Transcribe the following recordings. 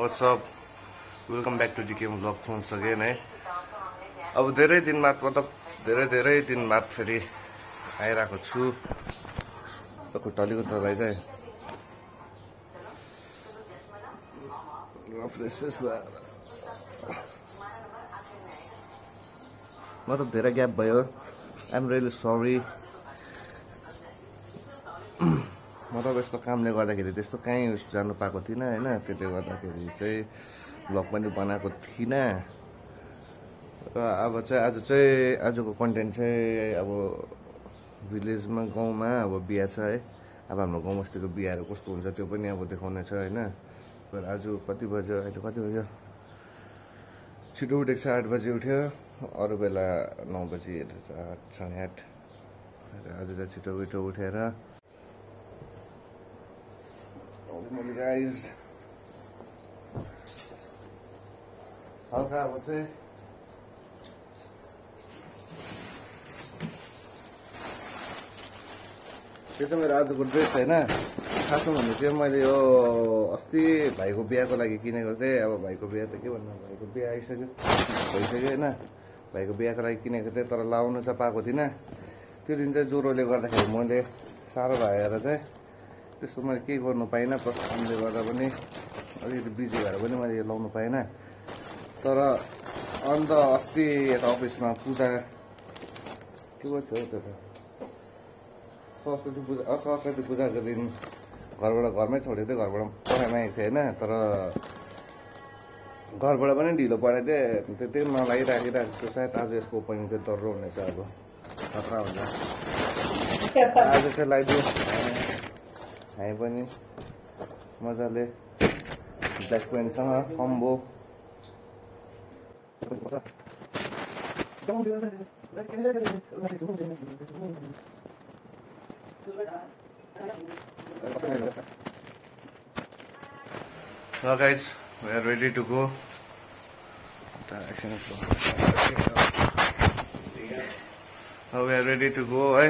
What's up welcome back to जिके blog once again है अब धेरै दिन बाद मतलब धेरै धेरै दिन बाद फेरि आइरहेको छु। खुट्टालीको तलाई चाहिँ मतलब धेरै ग्याप भयो। आइएम रियली सरी मतलब यस्तो कामले गर्दाखेरि त्यस्तो कहीँ जानु पाएको थिइनँ होइन? त्यसले गर्दाखेरि चाहिँ भ्लग पनि बनाएको थिइनँ। र अब चाहिँ आज चाहिँ आजको कन्टेन्ट चाहिँ अब भिलेजमा गाउँमा अब बिहा छ है? अब हाम्रो गाउँ बस्तीको बिहाहरू कस्तो हुन्छ त्यो पनि अब देखाउने छ होइन? तर आज कति बज्यो अहिले कति बज्यो? छिटो उठेको छ आठ बजी उठ्यो। अरू बेला नौ बजी साढे आठ। आज चाहिँ छिटो छिटो उठेर Holy guys. हल्का चाहिँ त्यो त मेरो आजको ड्रेस होइन। खासमा भन्नु चाहिँ मैले यो अस्ति भाइको बिहाको लागि किनेको थिएँ। अब भाइको बिहा त के भन्नु भाइको बिहा आइसक्यो भइसक्यो होइन। भाइको बिहाको लागि किनेको थिएँ तर लाउनु चाहिँ पाएको थिइनँ। त्यो दिन चाहिँ ज्वरोले गर्दाखेरि मैले साह्रो भएर चाहिँ त्यस्तो मैले केही गर्नु पाइनँ प्लस कामले गर्दा पनि अलिकति बिजी भएर पनि मैले यो लाउनु पाइनँ। तर अन्त अस्ति यता अफिसमा पूजा के भयो थियो त्यो त सरस्वती पूजा सरस्वती पूजाको दिन घरबाट घरमै छोडेको थिएँ घरबाट पठाइमागेको थिएँ होइन तर घरबाट पनि ढिलो त्यो त्यही मलाई राखिरहेको थियो सायद आज यसको ओपनिङ चाहिँ दर्रो हुनेछ अब। खतरा हुन्छ आज चाहिँ लगाइदियो खाएँ पनि मजाले ब्ल्याक पेनसँग अम्बो लगाइस we are ready to go we are ready to go है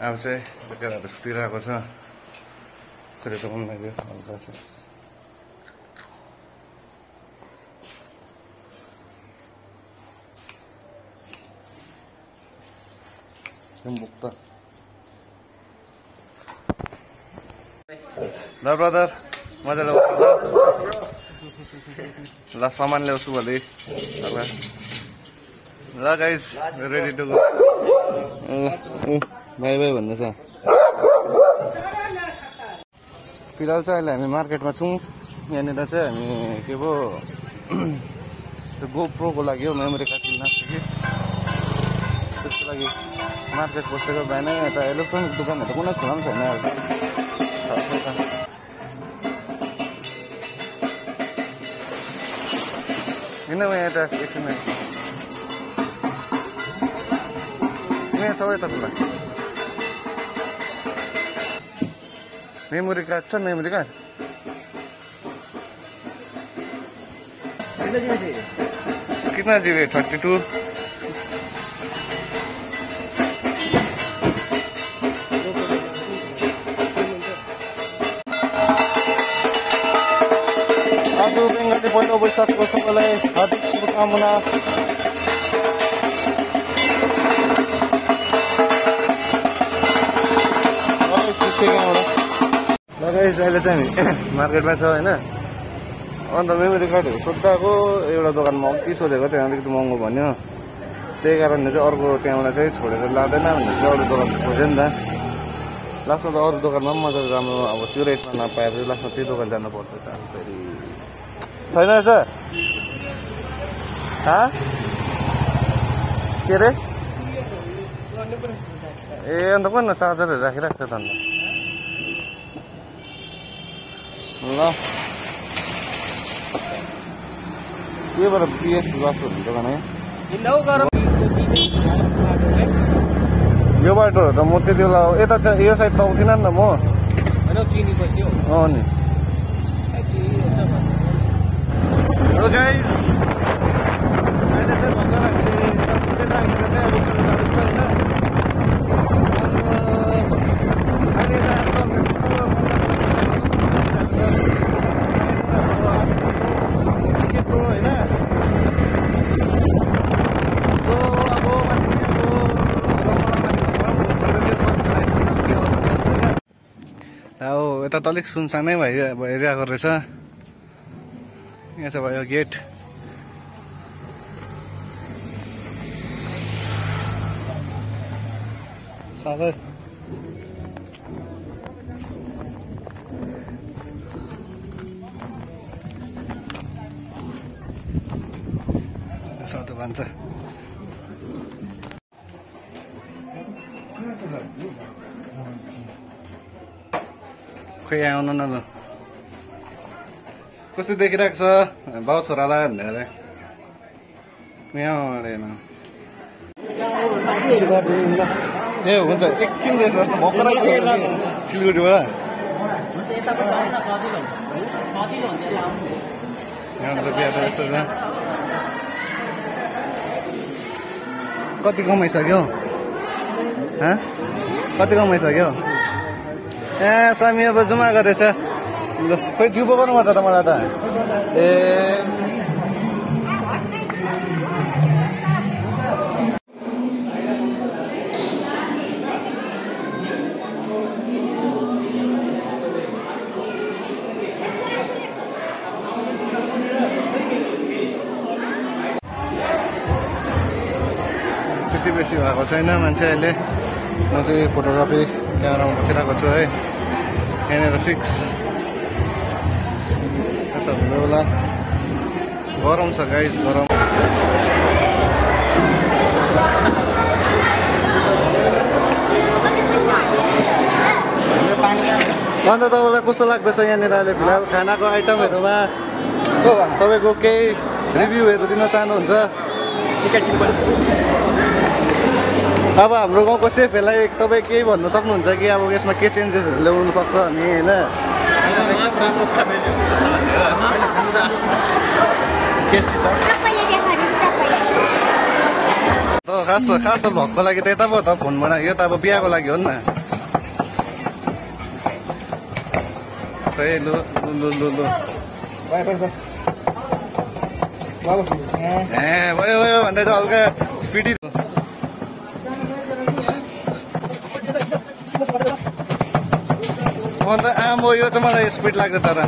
अब चाहिँ केटाहरू सुतिरहेको छ कहिले त मन लाग्यो हल्का छ मुक्त ल ब्रदर मजाले बस्नु ल ल सामान ल्याउँछु भोलि ल गाइस रेडी टु गो ल बाई बाई भन्दैछ फिलहाल चाहिँ अहिले हामी मार्केटमा छौँ। यहाँनिर चाहिँ हामी के पो त्यो गोप्रोको लागि हो मेमोरी कार्ड किन्न कि? त्यसको लागि मार्केट बसेको बिहानै यता इलेक्ट्रोनिक दोकानहरू कुनै खुला पनि छैन किन म यहाँ त एकछिन यहाँ सबै तपाईँलाई? मेमोरी कार्ड छ मेमोरी कार्ड कितना जीबी थर्टी टू आज बङ्गाली पहिलो वैशाखको सबैलाई हार्दिक शुभकामना लगाइस अहिले चाहिँ मार्केटमा छ होइन। अन्त मेमोरी कार्डहरू सोद्धाको एउटा दोकानमा अघि सोधेको त्यहाँ अलिकति महँगो भन्यो। त्यही कारणले चाहिँ अर्को त्यहाँबाट चाहिँ छोडेर लाँदैन भनेर चाहिँ अरू दोकान खोज्यो नि त। लास्टमा त अरू दोकानमा पनि मजाले राम्रो अब त्यो रेटमा नपाएर लास्टमा त्यही दोकान जानु पर्दैछ फेरि छैन रहेछ? के अरे ए अन्त कुन चार्जरहरू राखिरहेको छ त अन्त। ल। केबाट बिएस ग्लासहरू हुन्छ भने। यो बाटोहरू त म त्यति बेला यता यो साइड त आउँथिनँ नि त म। अँ नि हेलो गाइस अहिले चाहिँ भर्खर हामीले कुदेर हिँडेर चाहिँ अब उकालो जाँदैछ होइन अहिले त अलिक सुनसानै भइ भइरहेको रहेछ। यहाँ चाहिँ भयो गेट। साह्रै सधैँ भन्छ। खोइ आउनु न ल। कस्तो देखिरहेको छ? बाउ छोरालाई भनेर ए हुन्छ। एकछिन रेट गर्नु। भर्खरै सिलगढीबाट। यस्तो कति कमाइसक्यो? कति कमाइसक्यो? ए सामी अब जुमा गरेछ ल खोइ जिउ बोकाउनु पर्छ त मलाई त। ए। त्यति बेसी भएको छैन मान्छे अहिले म चाहिँ फोटोग्राफी क्यामेरामा बसिरहेको छु है। यहाँनिर फिक्स यता होला। गरम छ गाइस गरम। अन्त तपाईँलाई कस्तो लाग्दैछ यहाँनिर अहिले फिलहाल खानाको आइटमहरूमा? तपाईँको केही रिभ्यूहरू दिन चाहनुहुन्छ? अब हाम्रो गाउँको सेफहरूलाई तपाईँ केही भन्न सक्नुहुन्छ कि अब यसमा के चेन्जेसहरू ल्याउनु सक्छ हामी होइन? त खास त खास त भक्कको लागि त यता पो त फोनबाट यो त अब बिहाको लागि हो नि त। ए भयो भयो भन्दै चाहिँ हल्का स्पिडी अन्त आम्बो यो चाहिँ मलाई स्पिड लाग्छ तर।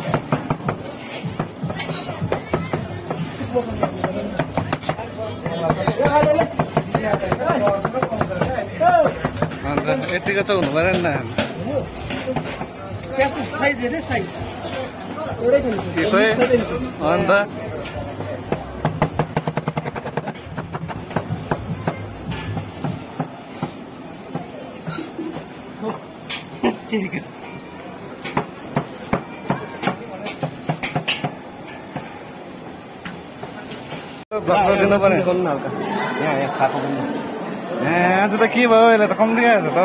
अन्त यतिको चाहिँ हुनु पऱ्यो नि त। हेरे साइज एउटै दिनु ए आज त के भयो यसलाई त कम्ती आएछ त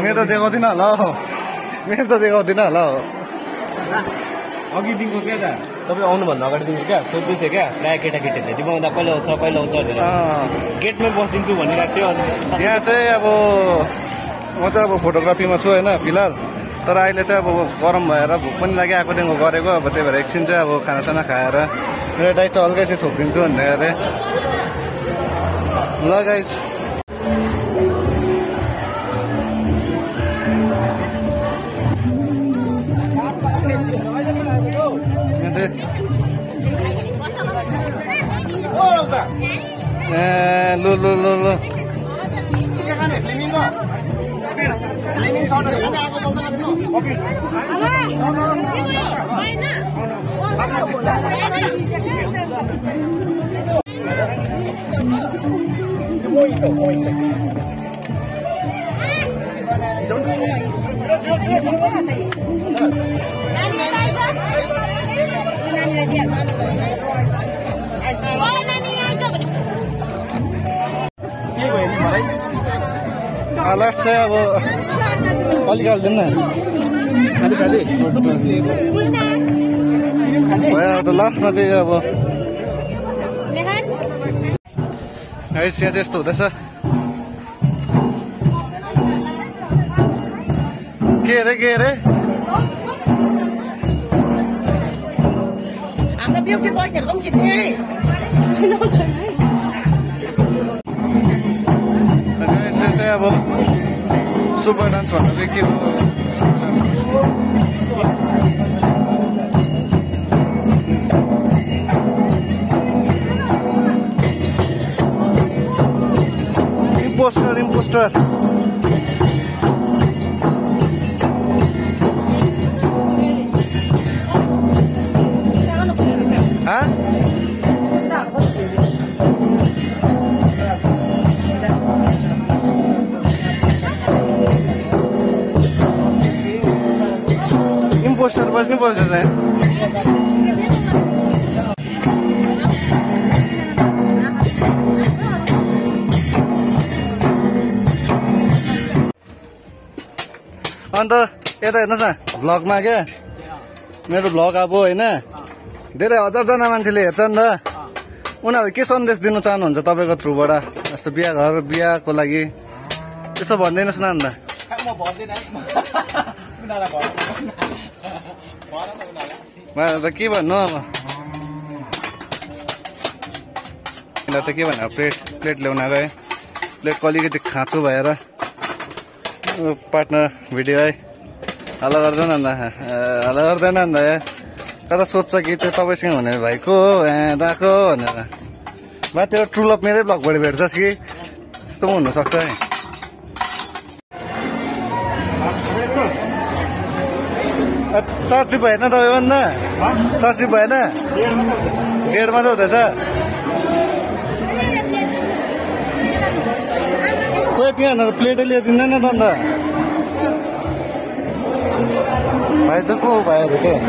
मेरो त देखाउँदिनँ होला हौ मेरो त देखाउँदिनँ होला हौ अघिदेखिको क्या त तपाईँ आउनुभन्दा अगाडिदेखिको क्या सोध्दै थियो क्या प्रायः केटाकेटीहरूले दिमाउँदा कहिले आउँछ कहिले आउँछ भनेर गेटमै बसिदिन्छु भनिरहेको थियो अनि यहाँ चाहिँ अब म चाहिँ अब फोटोग्राफीमा छु होइन फिलहाल तर अहिले चाहिँ अब गरम भएर भोक पनि लागि आएकोदेखिको गरेको अब त्यही भएर एकछिन चाहिँ अब खानासाना खाएर मेरो डाइट चाहिँ हल्कै चाहिँ छोपिदिन्छु भन्दै अरे ल गाइज ए लु लु लु। लास्ट चाहिँ अब अलिक हालिदिनु न भयो अब त लास्टमा चाहिँ अब। गाइस यहाँ चाहिँ यस्तो हुँदैछ। के अरे के अरे? हाम्रो ब्युटी बोयहरूको पनि चाहिँ अब सुपर डान्स भन्नु के हो? इम्पोस्टर इम्पोस्टर इम्पोस्टर बज्नु पर्छ चाहिँ अन्त यता हेर्नुहोस् न भ्लगमा क्या मेरो भ्लग अब होइन धेरै हजारजना मान्छेले हेर्छ नि त। उनीहरू के सन्देश दिनु चाहनुहुन्छ तपाईँको थ्रुबाट? जस्तो बिहा घर बिहाको लागि। त्यसो भनिदिनुहोस् न अन्त। मलाई त के भन्नु अब? त के भन्नु प्लेट प्लेट ल्याउन गएँ प्लेटको अलिकति खाँचो भएर पार्टनर भिडियो है। हल्ला गर्दैन अन्त हल्ला गर्दैन अन्त। कता सोध्छ कि त्यो तपाईँसँग हुने भाइको दाको भनेर। बा त्यो ट्रु लभ मेरै ब्लगबाट भेट्छस् कि? त्यस्तो हुनसक्छ है। अ, चार ट्रिप भएन तपाईँभन्दा चार ट्रिप भएन? डेढ मात्रै हुँदैछ। खोइ त्यहाँ प्लेटै ल्याइदिँदैन त अन्त। भाइ चाहिँ को भाइहरू चाहिँ?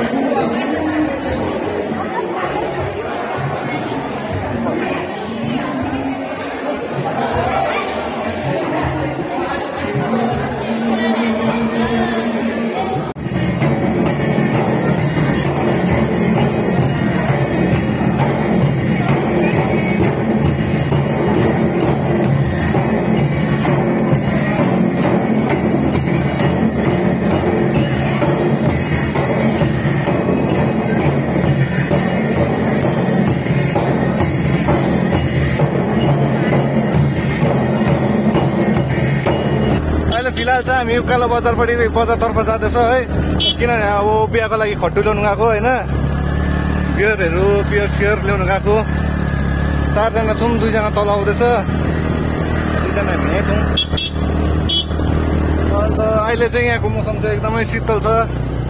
चाहिँ हामी उकालो बजारपट्टि बजारतर्फ जाँदैछौँ है। किनभने अब बिहाको लागि खट्टु ल्याउनु गएको होइन। बियरहरू बियर सियर ल्याउनु गएको। चारजना छौँ दुईजना तल आउँदैछ। दुईजना हामी यहीँ छौँ। अन्त अहिले चाहिँ यहाँको मौसम चाहिँ एकदमै शीतल छ।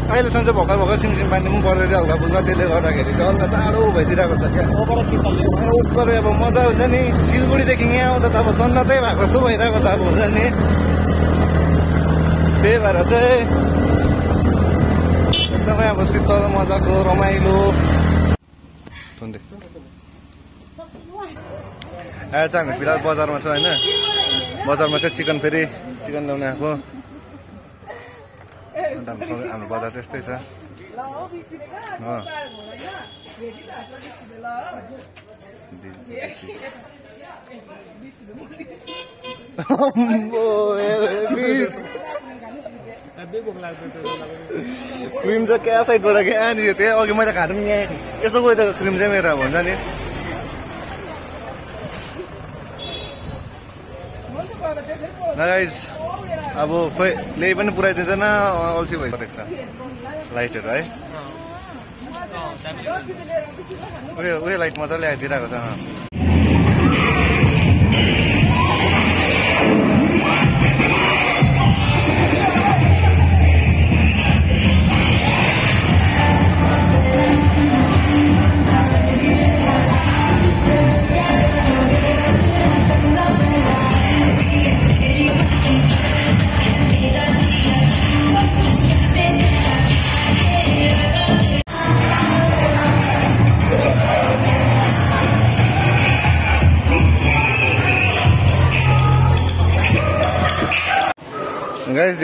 अहिलेसम्म चाहिँ भर्खर भर्खर सिमसिम पानी पनि पर्दै थियो हल्का फुल्का। त्यसले गर्दाखेरि चाहिँ हल्का चाँडो भइदिरहेको छ क्या। उठ्पर अब मजा हुन्छ नि। सिलगढीदेखि यहाँ आउँदा त अब जन्नतै भएको जस्तो भइरहेको छ अब हुन्छ नि। त्यही भएर चाहिँ एकदमै अब शीतल मजाको रमाइलो। अहिले चाहिँ हामी फिलहाल बजारमा छौँ होइन? बजारमा चाहिँ चिकन फेरि चिकन ल्याउने आएको। अन्त हाम्रो सबै हाम्रो बजार चाहिँ यस्तै छ। हो क्रिम चाहिँ क्या साइडबाट क्या? नि त्यहाँ अघि मैले खाँदा पनि यहाँ यसो गयो त क्रिम चाहिँ मेरो अब हुन्छ नि। अब खोइ ल्याइ पनि पुऱ्याइदिँदैन अल्छी भइसकेको छ। लाइटहरू है। उयो उयो लाइट मजाले आइदिइरहेको छ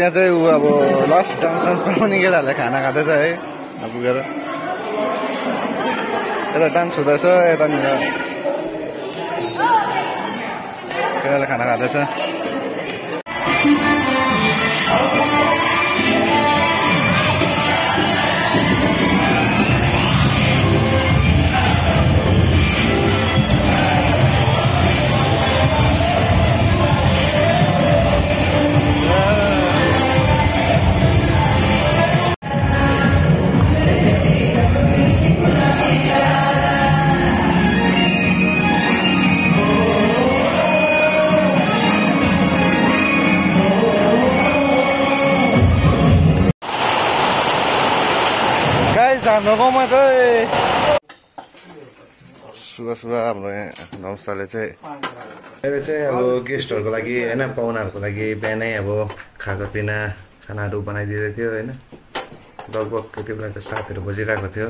यहाँ चाहिँ ऊ अब लास्ट डान्स डान्समा पनि केटाहरूले खाना खाँदैछ है पुगेर यता डान्स हुँदैछ यतानिर। केटाले खाना खाँदैछ। हाम्रो गाउँमा चाहिँ सुबह सुबह हाम्रो यहाँ नमस्ताले चाहिँ अहिले चाहिँ अब गेस्टहरूको लागि होइन पाहुनाहरूको लागि बिहानै अब खाजापिना खानाहरू बनाइदिँदै थियो होइन। लगभग त्यति बेला चाहिँ सातहरू बजिरहेको थियो।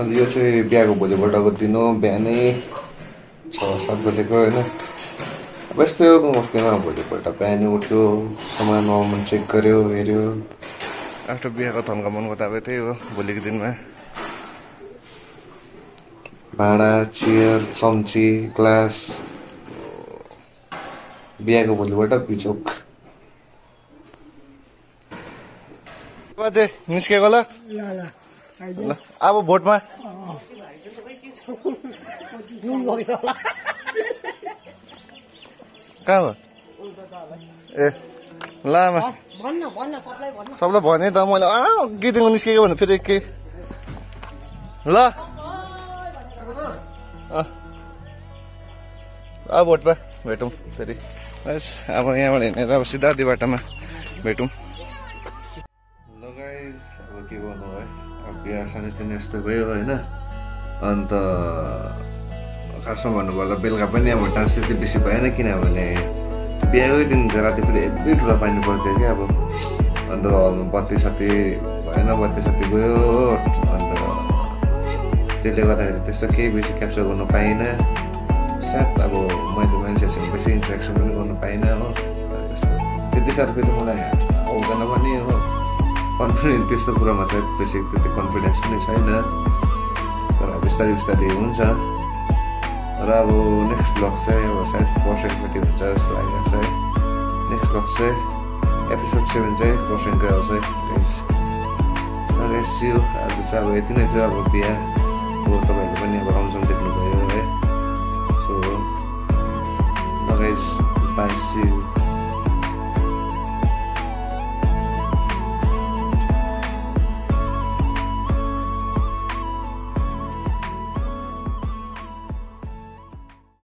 अन्त यो चाहिँ बिहाको भोलिपल्टको दिन हो बिहानै छ सात बजेको होइन। अब यस्तै हो बस्तीमा भोलिपल्ट बिहानै उठ्यो सामान वामान चेक गऱ्यो हेऱ्यो। आफ्टर बिहाको थन्कामनको त अब त्यही हो भोलिको दिनमा। भाँडा चेयर चम्ची ग्लास। बिहाको भोलिपल्ट पिचोक चाहिँ निस्केको ल। ल अब भोटमा। कहाँ हो? ए। ल आमा भन्न भन्न सबलाई भने त मैले गीतको निस्केको भने फेरि के? ल। अब भोटमा भेटौँ फेरि। बस अब यहाँबाट हिँडेर अब सिधा त्यो बाटोमा भेटौँ। ल गाइज अब के गर्नु है? अब बिहा सानोतिनो यस्तो भयो होइन। अन्त खासमा भन्नुपर्दा बेलुका पनि अब डान्स त्यति बेसी भएन किनभने बिहाकै दिन राति फेरि हेब्बी ठुलो पानी पर्थ्यो क्या अब। अन्त हलमा बत्ती सत्ती भएन बत्ती सत्ती गयो। अन्त त्यसले गर्दाखेरि त्यस्तो केही बेसी क्याप्चर गर्नु पाइनँ। सायद अब मैले मान्छेहरूसँग बेसी इन्ट्रेक्सन पनि गर्नु पाइनँ हो। त्यति साह्रो फेरि मलाई आउँदैन पनि हो। कन्फिडेन्स त्यस्तो कुरामा चाहिँ बेसी त्यति कन्फिडेन्स पनि छैन। तर बिस्तारै बिस्तारै हुन्छ। र अब नेक्स्ट ब्लग चाहिँ अब सायद पर्सेन्टपट्टि हुन्छ जस्तो लागेको छ है नेक्स्ट ब्लग चाहिँ एपिसोड सेभेन चाहिँ पर्सेन्टकै आउँछ है सियो आज चाहिँ अब यति नै थियो अब बिहा अब तपाईँहरूले पनि अब रमझम देख्नुभयो है सो लगाइज सियो